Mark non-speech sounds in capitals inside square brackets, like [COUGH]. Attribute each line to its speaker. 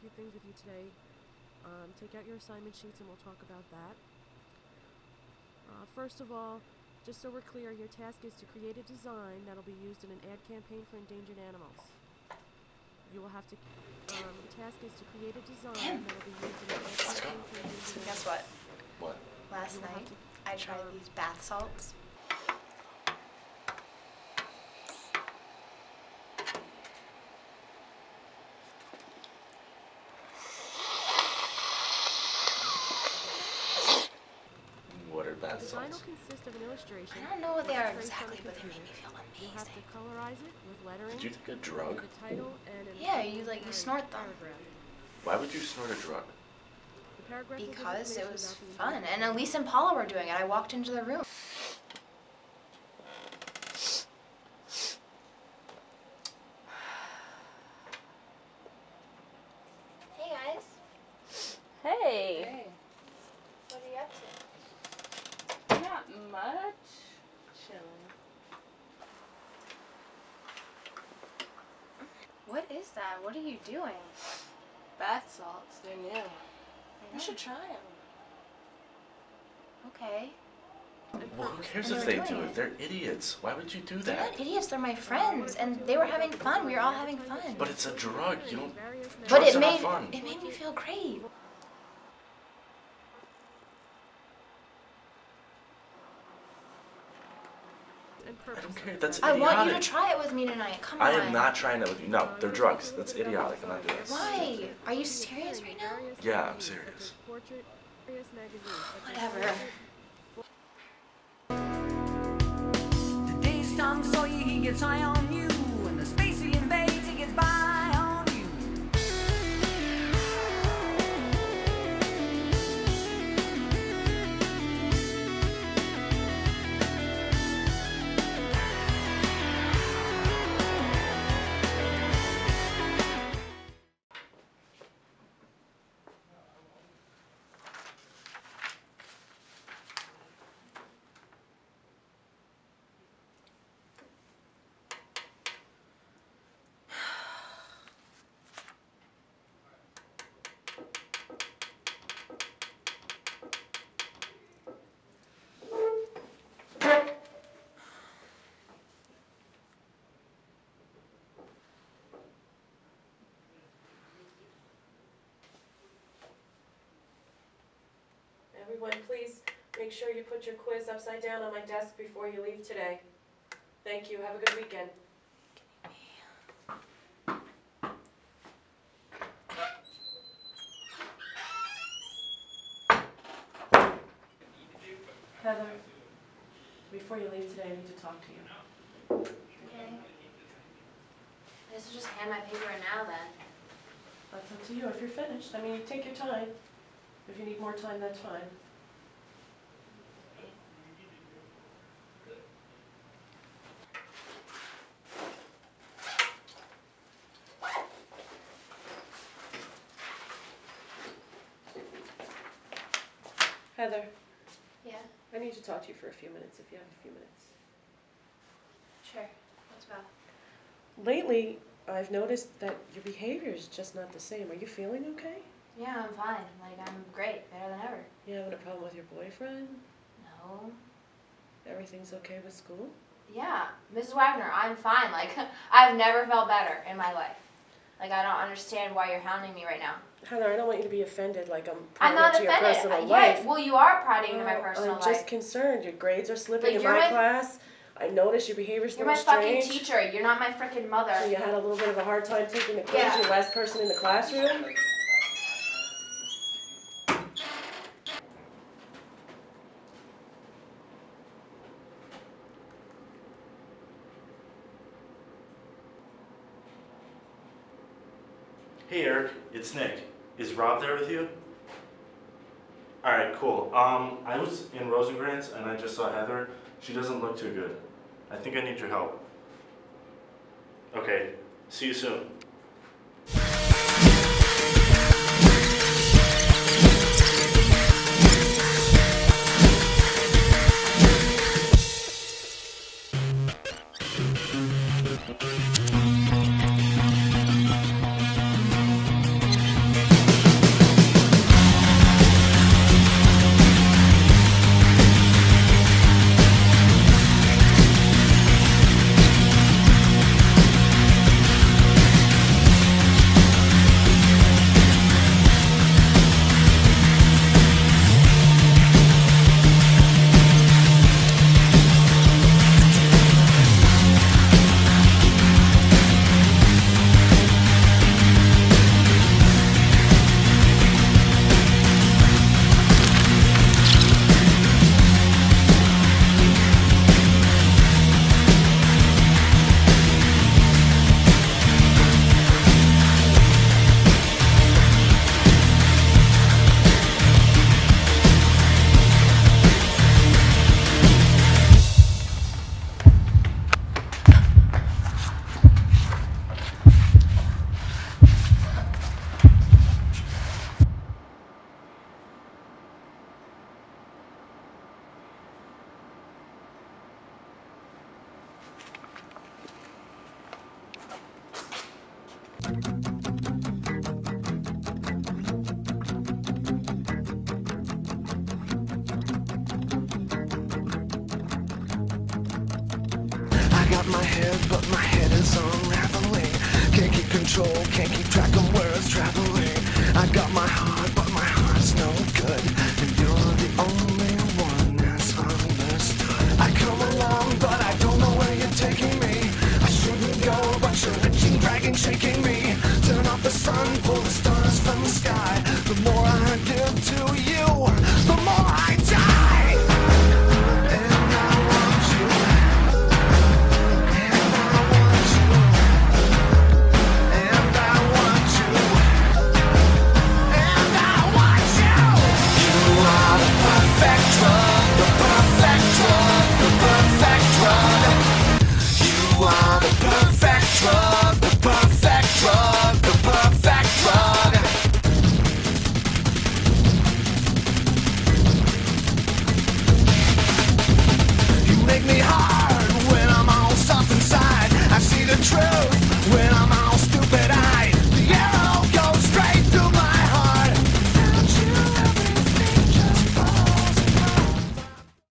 Speaker 1: few things with you today. Um, take out your assignment sheets and we'll talk about that. Uh, first of all, just so we're clear, your task is to create a design that'll be used in an ad campaign for endangered animals. You will have to. Um, the task is to create a design that'll be used in an ad campaign for endangered So animals. guess
Speaker 2: what?
Speaker 3: What?
Speaker 2: Last You night to- I tried um, these bath salts.
Speaker 3: What are The bath design salts? will consist of an
Speaker 1: illustration. I don't know what they are is traced on exactly, but they made me
Speaker 2: feel You'll have to amazing.
Speaker 1: colorize it with lettering. Did you take a drug? The title and an Yeah, you, like, you snort them. paragraph.
Speaker 3: Why would you snort a drug?
Speaker 1: The paragraph will give Because it was fun. And. Ellyse
Speaker 2: and Paula were doing it. I walked into the room. Hey guys.
Speaker 4: Hey.
Speaker 2: What are you up
Speaker 5: to? Not much. Chilling.
Speaker 2: What is that? What are you doing?
Speaker 5: Bath salts, they're new. I
Speaker 2: You should
Speaker 5: try them.
Speaker 2: Okay.
Speaker 1: Well, who cares if they they do it? it.
Speaker 3: They're idiots. Why would you do that? They're that? not
Speaker 2: idiots. They're my friends, and they were having fun. We were all having fun. But
Speaker 1: it's a drug. You don't. But Drugs it made fun. it made me
Speaker 2: feel great.
Speaker 1: And I don't care. That's I want you to
Speaker 3: idiotic.
Speaker 2: try it with me tonight. Come on. I am not
Speaker 3: trying that with you. No, they're drugs. That's idiotic. I'm not doing this. Why?
Speaker 1: Are you serious right now? Yeah, I'm serious. Portrait, various magazines, Whatever. Portrait,
Speaker 4: Today's Tom Sawyer, he gets high on you.
Speaker 1: Everyone, please make sure you put your quiz upside down on my desk before you leave today. Thank you. Have a good weekend. Heather, before you leave today, I need to talk to you. Okay.
Speaker 2: I guess I'll just hand my paper in now then.
Speaker 1: That's up to you if you're finished. I mean, you take your time. If you need more time, that's fine. Heather,
Speaker 2: Yeah.
Speaker 1: I need to talk to you for a few minutes if you have a few minutes.
Speaker 2: Sure. What's about?
Speaker 1: Lately, I've noticed that your behavior is just not the same. Are you feeling okay?
Speaker 2: Yeah, I'm fine. Like I'm great, better than ever.
Speaker 1: You having a problem with your boyfriend?
Speaker 2: No.
Speaker 1: Everything's okay with school?
Speaker 2: Yeah, Mrs. Wagner, I'm fine. Like [LAUGHS] I've never felt better in my life. Like I don't understand why you're hounding me right now.
Speaker 1: Heather, I don't want you to be offended like I'm I'm prying not into your offended. personal Uh, life.
Speaker 2: well, you are prying into my personal I'm life. just
Speaker 1: concerned. Your grades are slipping But in my my- class. I noticed your behavior's You're my little fucking strange.
Speaker 2: teacher. You're not my freaking mother. So
Speaker 1: you had a little bit of a hard time taking the quiz. Yeah. You're the last person in the classroom.
Speaker 6: It's Nick. Is Rob there with you? Alright, cool. Um, I was in Rosenkrans and I just saw Heather. She doesn't look too good. I think I need your help. Okay, see you soon.
Speaker 7: got my head, but my head is unraveling. Can't keep control, can't keep track of where it's traveling. I got my heart, but my heart's no good. And you're the only one that's understood. I come along, but I don't know where you're taking me. I shouldn't go, but you're itching, dragging, shaking me.